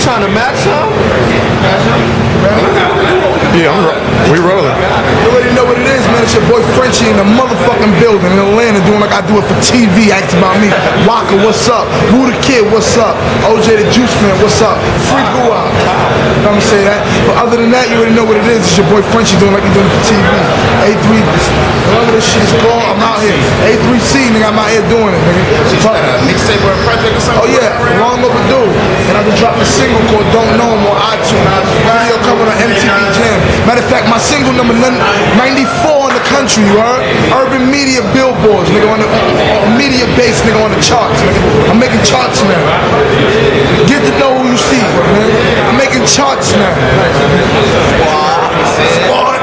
trying to match some? Yeah, I'm ro- we rolling. You already know what it is, man. It's your boy Frenchie in the motherfucking building in Atlanta doing like I do it for TV. Ask about me. Waka, what's up? Wooh da Kid, what's up? OJ the Juice Man, what's up? Free Goo out. I'm gonna say that. But other than that, you already know what it is. It's your boy Frenchie doing like you doing for TV. A3, whatever this shit is called, I'm out here. A3C, nigga, I'm out here doing it, nigga. Mixtape or a project or something? Oh yeah, long overdue. And I just dropped a single called Don't Know Him on iTunes. Video coming on MTV Jam. Matter of fact, my single number 94 in the country, you right? Urban Media Billboards, nigga, on the on Mediabase, nigga, on the charts. Nigga. I'm making charts now. Get to know who you see, man. I'm making charts now.